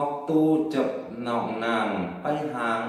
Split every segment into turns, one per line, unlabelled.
ออกตูจับหนองนางไปหาง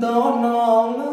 Don't know.